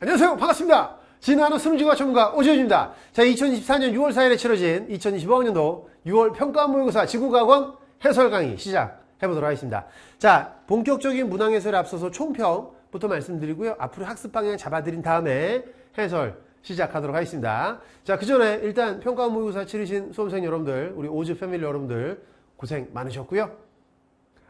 안녕하세요. 반갑습니다. 진화하는 수능지과 전문가 오지현입니다. 자, 2024년 6월 4일에 치러진 2025학년도 6월 평가 모의고사 지구과학 해설 강의 시작해보도록 하겠습니다. 자, 본격적인 문항 해설에 앞서서 총평부터 말씀드리고요. 앞으로 학습 방향 잡아드린 다음에 해설 시작하도록 하겠습니다. 자, 그 전에 일단 평가 모의고사 치르신 수험생 여러분들, 우리 오즈 패밀리 여러분들 고생 많으셨고요.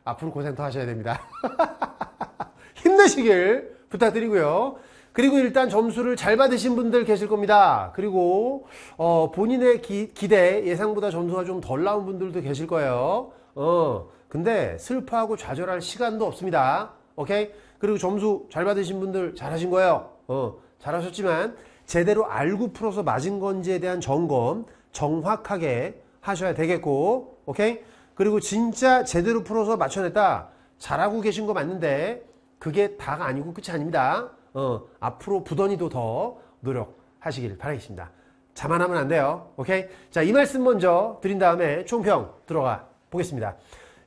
앞으로 고생 더 하셔야 됩니다. 힘내시길 부탁드리고요. 그리고 일단 점수를 잘 받으신 분들 계실 겁니다. 그리고 어, 본인의 기, 대 예상보다 점수가 좀 덜 나온 분들도 계실 거예요. 어, 근데 슬퍼하고 좌절할 시간도 없습니다. 오케이? 그리고 점수 잘 받으신 분들 잘하신 거예요. 어, 잘하셨지만 제대로 알고 풀어서 맞은 건지에 대한 점검 정확하게 하셔야 되겠고, 오케이? 그리고 진짜 제대로 풀어서 맞춰냈다. 잘하고 계신 거 맞는데 그게 다가 아니고 끝이 아닙니다. 어, 앞으로 부던이도 더 노력하시길 바라겠습니다. 자만하면 안 돼요. 오케이? 자, 이 말씀 먼저 드린 다음에 총평 들어가 보겠습니다.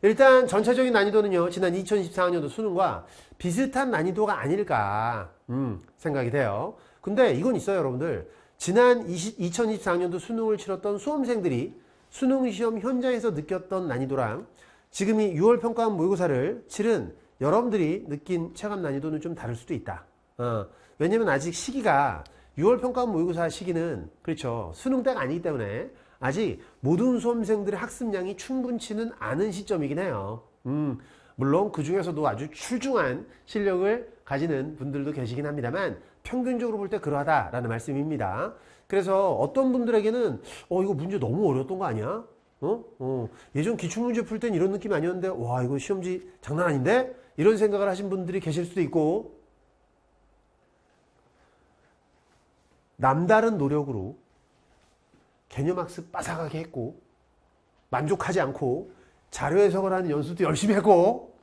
일단 전체적인 난이도는요, 지난 2024학년도 수능과 비슷한 난이도가 아닐까, 음, 생각이 돼요. 근데 이건 있어요, 여러분들. 지난 20, 2024학년도 수능을 치렀던 수험생들이 수능 시험 현장에서 느꼈던 난이도랑 지금이 6월 평가원 모의고사를 치른 여러분들이 느낀 체감 난이도는 좀 다를 수도 있다. 어, 왜냐면 아직 시기가 6월 평가원 모의고사 시기는 그렇죠. 수능 때가 아니기 때문에 아직 모든 수험생들의 학습량이 충분치는 않은 시점이긴 해요. 음, 물론 그 중에서도 아주 출중한 실력을 가지는 분들도 계시긴 합니다만 평균적으로 볼 때 그러하다라는 말씀입니다. 그래서 어떤 분들에게는 어 이거 문제 너무 어려웠던 거 아니야? 어? 어. 예전 기출문제 풀 땐 이런 느낌 아니었는데 와 이거 시험지 장난 아닌데? 이런 생각을 하신 분들이 계실 수도 있고 남다른 노력으로 개념학습 빠삭하게 했고 만족하지 않고 자료 해석을 하는 연습도 열심히 했고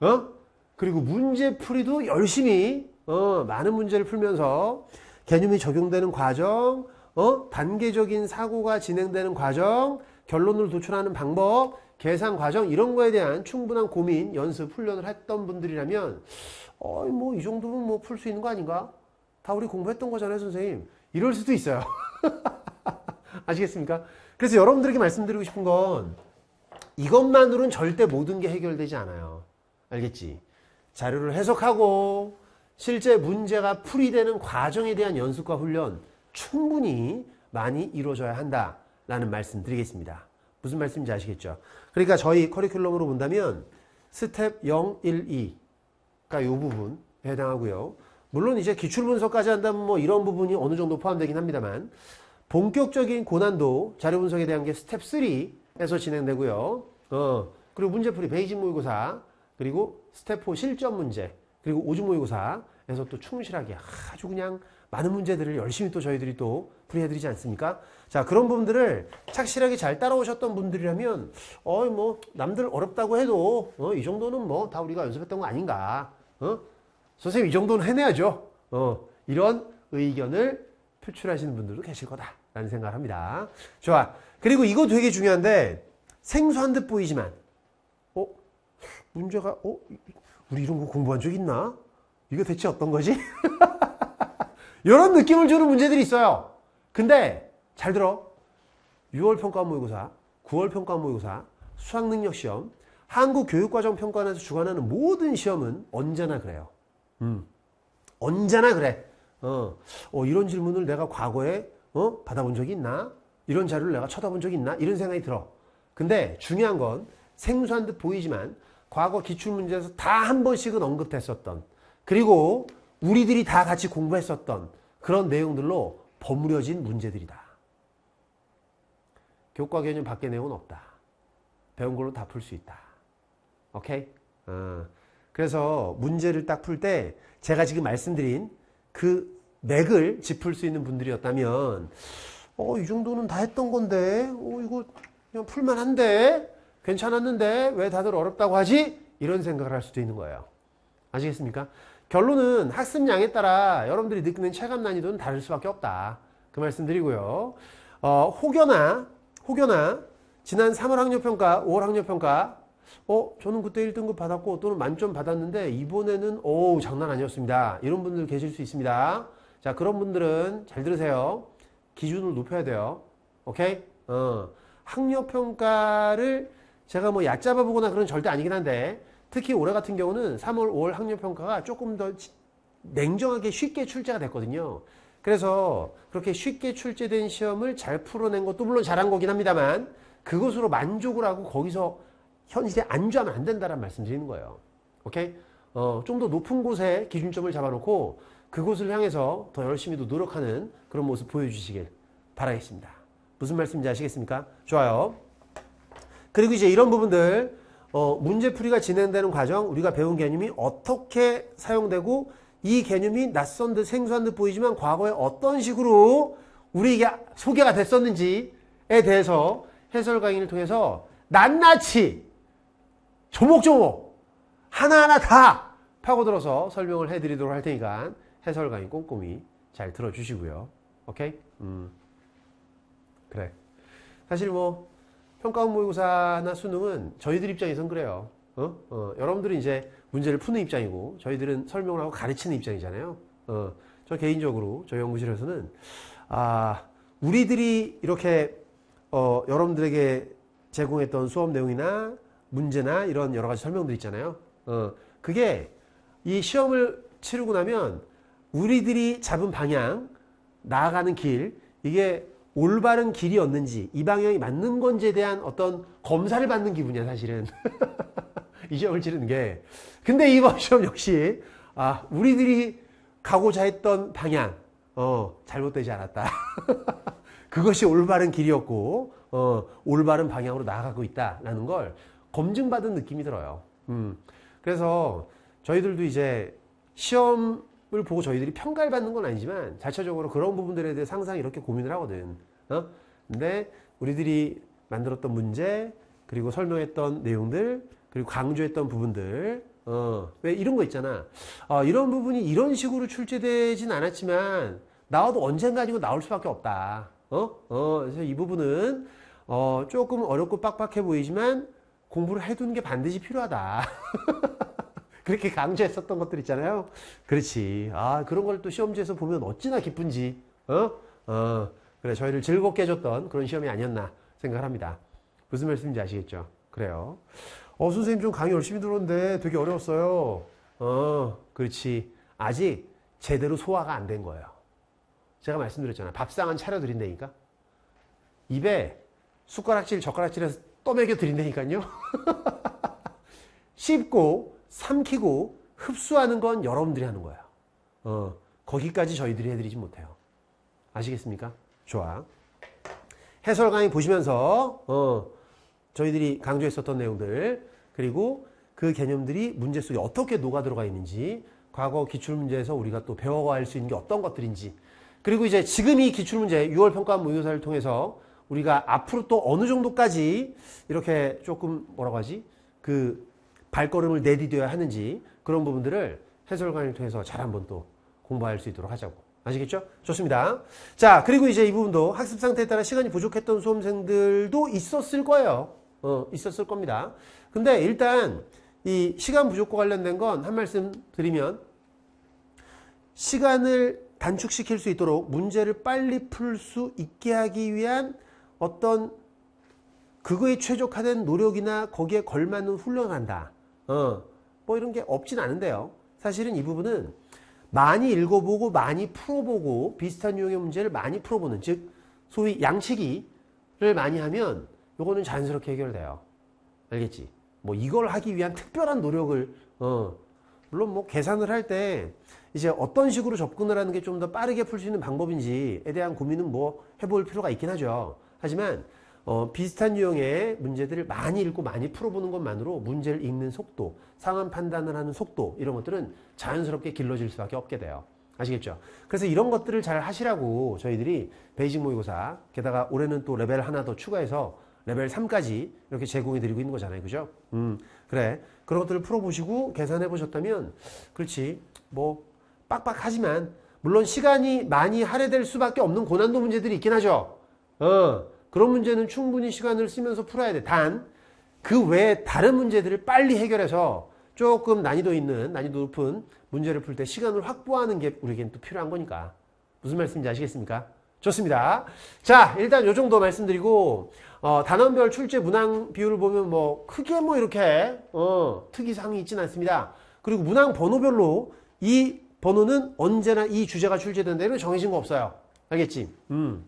어? 그리고 문제풀이도 열심히 어, 많은 문제를 풀면서 개념이 적용되는 과정 어? 단계적인 사고가 진행되는 과정 결론을 도출하는 방법 계산 과정 이런 거에 대한 충분한 고민 연습 훈련을 했던 분들이라면 어, 뭐 이 정도면 뭐 풀 수 있는 거 아닌가? 다 우리 공부했던 거잖아요, 선생님. 이럴 수도 있어요. 아시겠습니까? 그래서 여러분들에게 말씀드리고 싶은 건 이것만으로는 절대 모든 게 해결되지 않아요. 알겠지? 자료를 해석하고 실제 문제가 풀이되는 과정에 대한 연습과 훈련 충분히 많이 이루어져야 한다라는 말씀 드리겠습니다. 무슨 말씀인지 아시겠죠? 그러니까 저희 커리큘럼으로 본다면 스텝 0, 1, 2가 이 부분 해당하고요. 물론 이제 기출 분석까지 한다면 뭐 이런 부분이 어느 정도 포함되긴 합니다만 본격적인 고난도 자료 분석에 대한 게 스텝 3에서 진행되고요. 어, 그리고 문제풀이 basic 모의고사 그리고 스텝 4 실전 문제 그리고 OZ 모의고사에서 또 충실하게 아주 그냥 많은 문제들을 열심히 또 저희들이 또 풀이해드리지 않습니까? 자 그런 부분들을 착실하게 잘 따라오셨던 분들이라면 어이 뭐 남들 어렵다고 해도 어, 이 정도는 뭐 다 우리가 연습했던 거 아닌가 어? 선생님 이 정도는 해내야죠. 어, 이런 의견을 표출하시는 분들도 계실 거다라는 생각을 합니다. 좋아. 그리고 이거 되게 중요한데 생소한 듯 보이지만 어? 문제가 어? 우리 이런 거 공부한 적 있나? 이거 대체 어떤 거지? 이런 느낌을 주는 문제들이 있어요. 근데 잘 들어. 6월 평가 모의고사, 9월 평가 모의고사, 수학능력시험, 한국교육과정평가원에서 주관하는 모든 시험은 언제나 그래요. 음. 언제나 그래. 어, 어, 이런 질문을 내가 과거에 어? 받아본 적이 있나? 이런 자료를 내가 쳐다본 적이 있나? 이런 생각이 들어. 근데 중요한 건 생소한 듯 보이지만 과거 기출문제에서 다 한 번씩은 언급됐었던 그리고 우리들이 다 같이 공부했었던 그런 내용들로 버무려진 문제들이다. 교과 개념 밖의 내용은 없다. 배운 걸로 다 풀 수 있다. 오케이? 어. 그래서 문제를 딱 풀 때 제가 지금 말씀드린 그 맥을 짚을 수 있는 분들이었다면 어, 이 정도는 다 했던 건데 어, 이거 그냥 풀만한데 괜찮았는데 왜 다들 어렵다고 하지? 이런 생각을 할 수도 있는 거예요. 아시겠습니까? 결론은 학습량에 따라 여러분들이 느끼는 체감 난이도는 다를 수밖에 없다. 그 말씀 드리고요. 어, 혹여나, 혹여나, 지난 3월 학력평가, 5월 학력평가, 어, 저는 그때 1등급 받았고 또는 만점 받았는데 이번에는 오, 장난 아니었습니다. 이런 분들 계실 수 있습니다. 자, 그런 분들은 잘 들으세요. 기준을 높여야 돼요. 오케이? 어. 학력 평가를 제가 뭐 얕잡아 보거나 그런 절대 아니긴 한데 특히 올해 같은 경우는 3월, 5월 학력 평가가 조금 더 냉정하게 쉽게 출제가 됐거든요. 그래서 그렇게 쉽게 출제된 시험을 잘 풀어낸 것도 물론 잘한 거긴 합니다만 그것으로 만족을 하고 거기서 현실에 안주하면 안 된다는 말씀 드리는 거예요. 오케이? 어, 좀 더 높은 곳에 기준점을 잡아놓고 그곳을 향해서 더 열심히 도 노력하는 그런 모습 보여주시길 바라겠습니다. 무슨 말씀인지 아시겠습니까? 좋아요. 그리고 이제 이런 부분들 어, 문제풀이가 진행되는 과정 우리가 배운 개념이 어떻게 사용되고 이 개념이 낯선 듯 생소한 듯 보이지만 과거에 어떤 식으로 우리에게 소개가 됐었는지에 대해서 해설 강의를 통해서 낱낱이 조목조목 하나하나 다 파고들어서 설명을 해드리도록 할 테니까 해설 강의 꼼꼼히 잘 들어주시고요. 오케이? 음. 그래. 사실 뭐 평가원 모의고사나 수능은 저희들 입장에선 그래요. 어? 어, 여러분들은 이제 문제를 푸는 입장이고 저희들은 설명을 하고 가르치는 입장이잖아요. 어, 저 개인적으로 저희 연구실에서는 아, 우리들이 이렇게 어, 여러분들에게 제공했던 수업 내용이나 문제나 이런 여러 가지 설명들 있잖아요. 어, 그게 이 시험을 치르고 나면 우리들이 잡은 방향, 나아가는 길, 이게 올바른 길이었는지, 이 방향이 맞는 건지에 대한 어떤 검사를 받는 기분이야, 사실은. 이 시험을 치르는 게. 근데 이번 시험 역시, 아, 우리들이 가고자 했던 방향, 어, 잘못되지 않았다. 그것이 올바른 길이었고, 어, 올바른 방향으로 나아가고 있다라는 걸 검증받은 느낌이 들어요. 음. 그래서 저희들도 이제 시험 을 보고 저희들이 평가를 받는 건 아니지만 자체적으로 그런 부분들에 대해 항상 이렇게 고민을 하거든. 어? 근데 우리들이 만들었던 문제 그리고 설명했던 내용들 그리고 강조했던 부분들 어, 왜 이런 거 있잖아. 어, 이런 부분이 이런 식으로 출제되진 않았지만 나와도 언젠가 아니고 나올 수밖에 없다. 어? 어, 그래서 이 부분은 어, 조금 어렵고 빡빡해 보이지만 공부를 해두는 게 반드시 필요하다. 그렇게 강조했었던 것들 있잖아요. 그렇지. 아, 그런 걸 또 시험지에서 보면 어찌나 기쁜지, 어? 어, 그래. 저희를 즐겁게 해줬던 그런 시험이 아니었나 생각을 합니다. 무슨 말씀인지 아시겠죠? 그래요. 어, 선생님 좀 강의 열심히 들었는데 되게 어려웠어요. 어, 그렇지. 아직 제대로 소화가 안 된 거예요. 제가 말씀드렸잖아요. 밥상은 차려드린다니까. 입에 숟가락질, 젓가락질해서 떠먹여 드린다니까요. 씹고 삼키고 흡수하는 건 여러분들이 하는 거야. 어, 거기까지 저희들이 해드리지 못해요. 아시겠습니까? 좋아. 해설 강의 보시면서 어, 저희들이 강조했었던 내용들 그리고 그 개념들이 문제 속에 어떻게 녹아 들어가 있는지 과거 기출문제에서 우리가 또 배워갈 수 있는 게 어떤 것들인지 그리고 이제 지금 이 기출문제 6월 평가 모의고사를 통해서 우리가 앞으로 또 어느 정도까지 이렇게 조금 뭐라고 하지 그 발걸음을 내디뎌야 하는지 그런 부분들을 해설 강의를 통해서 잘 한번 또 공부할 수 있도록 하자고. 아시겠죠? 좋습니다. 자, 그리고 이제 이 부분도 학습 상태에 따라 시간이 부족했던 수험생들도 있었을 거예요. 어, 있었을 겁니다. 근데 일단 이 시간 부족과 관련된 건 한 말씀 드리면 시간을 단축시킬 수 있도록 문제를 빨리 풀 수 있게 하기 위한 어떤 그거에 최적화된 노력이나 거기에 걸맞는 훈련을 한다. 어, 뭐 이런 게 없진 않은데요. 사실은 이 부분은 많이 읽어보고 많이 풀어보고 비슷한 유형의 문제를 많이 풀어보는 즉 소위 양치기를 많이 하면 요거는 자연스럽게 해결돼요. 알겠지? 뭐 이걸 하기 위한 특별한 노력을 어, 물론 뭐 계산을 할 때 이제 어떤 식으로 접근을 하는 게 좀 더 빠르게 풀 수 있는 방법인지에 대한 고민은 뭐 해볼 필요가 있긴 하죠. 하지만 어, 비슷한 유형의 문제들을 많이 읽고 많이 풀어보는 것만으로 문제를 읽는 속도, 상황 판단을 하는 속도 이런 것들은 자연스럽게 길러질 수밖에 없게 돼요. 아시겠죠? 그래서 이런 것들을 잘 하시라고 저희들이 basic 모의고사 게다가 올해는 또 레벨 하나 더 추가해서 레벨 3까지 이렇게 제공해 드리고 있는 거잖아요. 그죠? 음, 그래. 그런 것들을 풀어보시고 계산해 보셨다면 그렇지. 뭐 빡빡하지만 물론 시간이 많이 할애될 수밖에 없는 고난도 문제들이 있긴 하죠. 어, 그런 문제는 충분히 시간을 쓰면서 풀어야 돼. 단, 그 외에 다른 문제들을 빨리 해결해서 조금 난이도 있는, 난이도 높은 문제를 풀 때 시간을 확보하는 게 우리에겐 또 필요한 거니까. 무슨 말씀인지 아시겠습니까? 좋습니다. 자, 일단 요 정도 말씀드리고, 어, 단원별 출제 문항 비율을 보면 뭐, 크게 뭐 이렇게, 어, 특이사항이 있지는 않습니다. 그리고 문항 번호별로 이 번호는 언제나 이 주제가 출제된다. 이런 정해진 거 없어요. 알겠지? 음.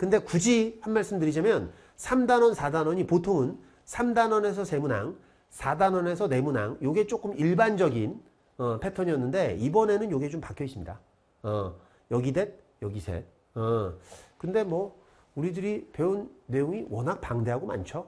근데 굳이 한 말씀 드리자면, 3단원, 4단원이 보통은 3단원에서 세문항, 4단원에서 네문항, 요게 조금 일반적인 어, 패턴이었는데, 이번에는 요게 좀 바뀌어 있습니다. 어, 여기 셋, 여기 셋. 어, 근데 뭐 우리들이 배운 내용이 워낙 방대하고 많죠.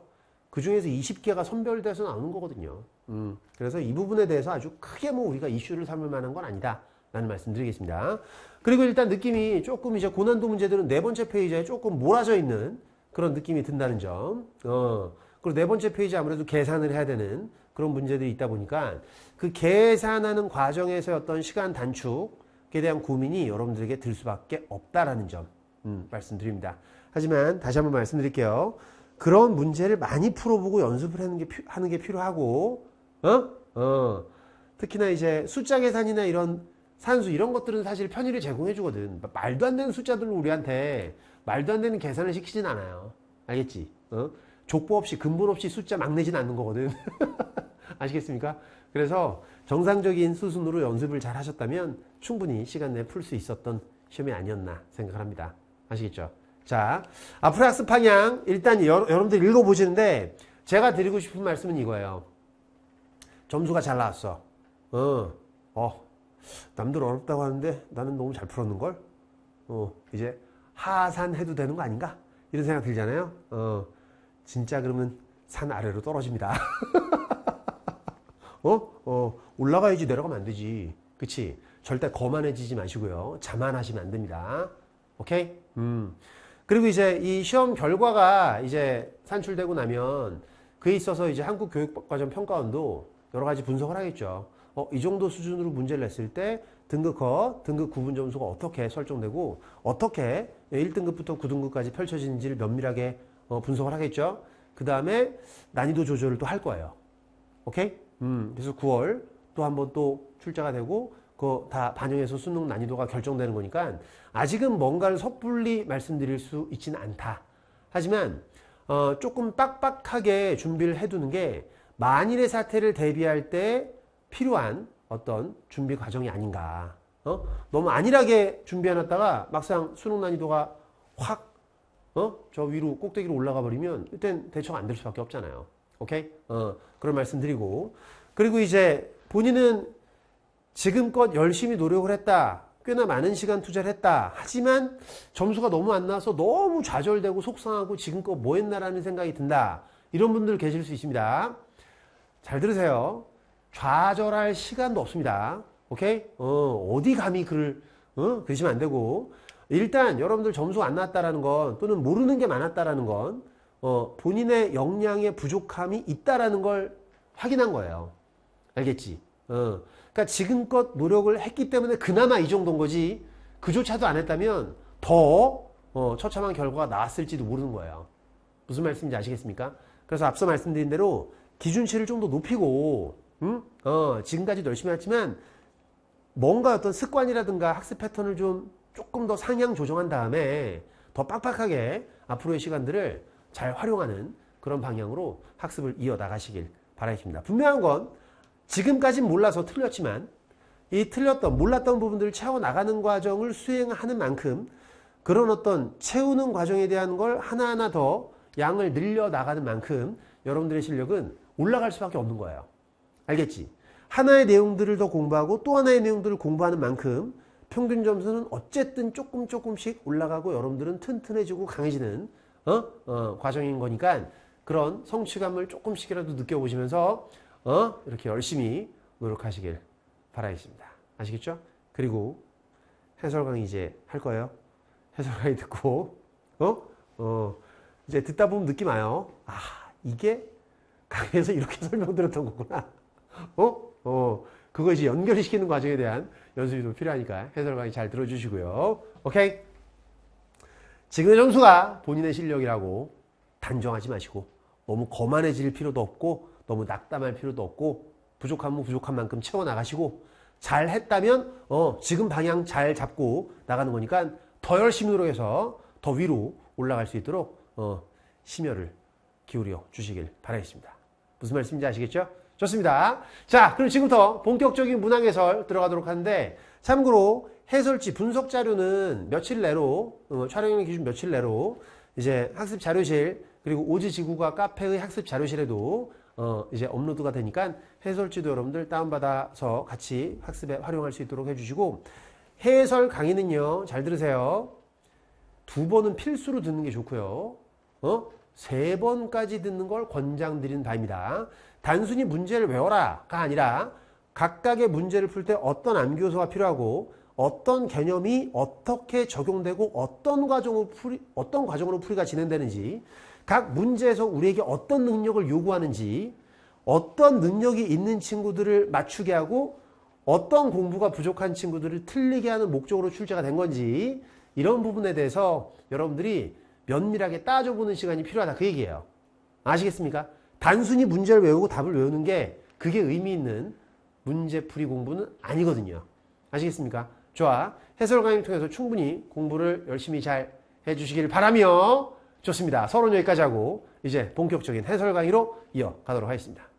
그 중에서 20개가 선별돼서 나오는 거거든요. 음, 그래서 이 부분에 대해서 아주 크게 뭐 우리가 이슈를 삼을 만한 건 아니다. 라는 말씀 드리겠습니다. 그리고 일단 느낌이 조금 이제 고난도 문제들은 네 번째 페이지에 조금 몰아져 있는 그런 느낌이 든다는 점. 어, 그리고 네 번째 페이지 아무래도 계산을 해야 되는 그런 문제들이 있다 보니까 그 계산하는 과정에서 어떤 시간 단축에 대한 고민이 여러분들에게 들 수밖에 없다라는 점 음, 말씀드립니다. 하지만 다시 한번 말씀드릴게요. 그런 문제를 많이 풀어보고 연습을 하는 게, 피- 하는 게 필요하고, 어? 어. 특히나 이제 숫자 계산이나 이런 산수 이런 것들은 사실 편의를 제공해 주거든. 말도 안 되는 숫자들을 우리한테 말도 안 되는 계산을 시키진 않아요. 알겠지? 어? 족보 없이 근본 없이 숫자 막 내진 않는 거거든. 아시겠습니까? 그래서 정상적인 수순으로 연습을 잘 하셨다면 충분히 시간 내에 풀 수 있었던 시험이 아니었나 생각을 합니다. 아시겠죠? 자, 학습 방향 일단 여, 여러분들 읽어보시는데 제가 드리고 싶은 말씀은 이거예요. 점수가 잘 나왔어. 어, 어, 남들 어렵다고 하는데 나는 너무 잘 풀었는걸? 어, 이제 하산해도 되는 거 아닌가? 이런 생각 들잖아요. 어, 진짜 그러면 산 아래로 떨어집니다. 어? 어, 올라가야지 내려가면 안 되지. 그치? 절대 거만해지지 마시고요. 자만하시면 안 됩니다. 오케이? 음. 그리고 이제 이 시험 결과가 이제 산출되고 나면 그에 있어서 이제 한국교육과정 평가원도 여러 가지 분석을 하겠죠. 어, 이 정도 수준으로 문제를 냈을 때 등급 컷, 등급 구분 점수가 어떻게 설정되고 어떻게 1등급부터 9등급까지 펼쳐지는지를 면밀하게 어, 분석을 하겠죠. 그 다음에 난이도 조절을 또 할 거예요. 오케이? 음, 그래서 9월 또 한 번 또 출제가 되고 그다 반영해서 수능 난이도가 결정되는 거니까 아직은 뭔가를 섣불리 말씀드릴 수 있지는 않다. 하지만 어, 조금 빡빡하게 준비를 해두는 게 만일의 사태를 대비할 때 필요한 어떤 준비 과정이 아닌가. 어? 너무 안일하게 준비해놨다가 막상 수능 난이도가 확 어? 저 위로 꼭대기로 올라가 버리면 이땐 대처가 안 될 수밖에 없잖아요. 오케이? 어, 그런 말씀 드리고. 그리고 이제 본인은 지금껏 열심히 노력을 했다. 꽤나 많은 시간 투자를 했다. 하지만 점수가 너무 안 나와서 너무 좌절되고 속상하고 지금껏 뭐 했나라는 생각이 든다. 이런 분들 계실 수 있습니다. 잘 들으세요. 좌절할 시간도 없습니다. 오케이? 어, 어디 감히 글을, 어? 그러시면 안 되고. 일단 여러분들 점수 안 나왔다라는 건 또는 모르는 게 많았다라는 건 어, 본인의 역량의 부족함이 있다라는 걸 확인한 거예요. 알겠지? 어. 그러니까 지금껏 노력을 했기 때문에 그나마 이 정도인 거지 그조차도 안 했다면 더 어, 처참한 결과가 나왔을지도 모르는 거예요. 무슨 말씀인지 아시겠습니까? 그래서 앞서 말씀드린 대로 기준치를 좀 더 높이고 음? 어, 지금까지도 열심히 했지만 뭔가 어떤 습관이라든가 학습 패턴을 좀 조금 더 상향 조정한 다음에 더 빡빡하게 앞으로의 시간들을 잘 활용하는 그런 방향으로 학습을 이어나가시길 바라겠습니다. 분명한 건 지금까진 몰라서 틀렸지만 이 틀렸던 몰랐던 부분들을 채워나가는 과정을 수행하는 만큼 그런 어떤 채우는 과정에 대한 걸 하나하나 더 양을 늘려나가는 만큼 여러분들의 실력은 올라갈 수밖에 없는 거예요. 알겠지? 하나의 내용들을 더 공부하고 또 하나의 내용들을 공부하는 만큼 평균 점수는 어쨌든 조금 조금씩 올라가고 여러분들은 튼튼해지고 강해지는 어? 어, 과정인 거니까 그런 성취감을 조금씩이라도 느껴보시면서 어? 이렇게 열심히 노력하시길 바라겠습니다. 아시겠죠? 그리고 해설 강의 이제 할 거예요. 해설 강의 듣고 어? 어, 이제 듣다 보면 느낌 와요. 아, 이게 강의에서 이렇게 설명드렸던 거구나. 어? 어, 그거 이제 연결 시키는 과정에 대한 연습이 좀 필요하니까 해설 강의 잘 들어주시고요. 오케이? 지금의 점수가 본인의 실력이라고 단정하지 마시고 너무 거만해질 필요도 없고 너무 낙담할 필요도 없고 부족하면 부족한 만큼 채워 나가시고 잘 했다면 어, 지금 방향 잘 잡고 나가는 거니까 더 열심히 노력해서 더 위로 올라갈 수 있도록 어, 심혈을 기울여 주시길 바라겠습니다. 무슨 말씀인지 아시겠죠? 좋습니다. 자, 그럼 지금부터 본격적인 문항 해설 들어가도록 하는데 참고로 해설지 분석 자료는 며칠 내로 어, 촬영일 기준 며칠 내로 이제 학습 자료실 그리고 오지 지구과 카페의 학습 자료실에도 어, 이제 업로드가 되니까 해설지도 여러분들 다운받아서 같이 학습에 활용할 수 있도록 해주시고 해설 강의는요 잘 들으세요 두 번은 필수로 듣는 게 좋고요 어? 세 번까지 듣는 걸 권장드리는 바입니다. 단순히 문제를 외워라가 아니라 각각의 문제를 풀 때 어떤 암기요소가 필요하고 어떤 개념이 어떻게 적용되고 어떤 과정으로 풀이, 어떤 과정으로 풀이가 진행되는지 각 문제에서 우리에게 어떤 능력을 요구하는지 어떤 능력이 있는 친구들을 맞추게 하고 어떤 공부가 부족한 친구들을 틀리게 하는 목적으로 출제가 된 건지 이런 부분에 대해서 여러분들이 면밀하게 따져보는 시간이 필요하다 그 얘기예요. 아시겠습니까? 단순히 문제를 외우고 답을 외우는 게 그게 의미 있는 문제풀이 공부는 아니거든요. 아시겠습니까? 좋아. 해설 강의를 통해서 충분히 공부를 열심히 잘 해주시길 바라며 좋습니다. 서론 여기까지 하고 이제 본격적인 해설 강의로 이어가도록 하겠습니다.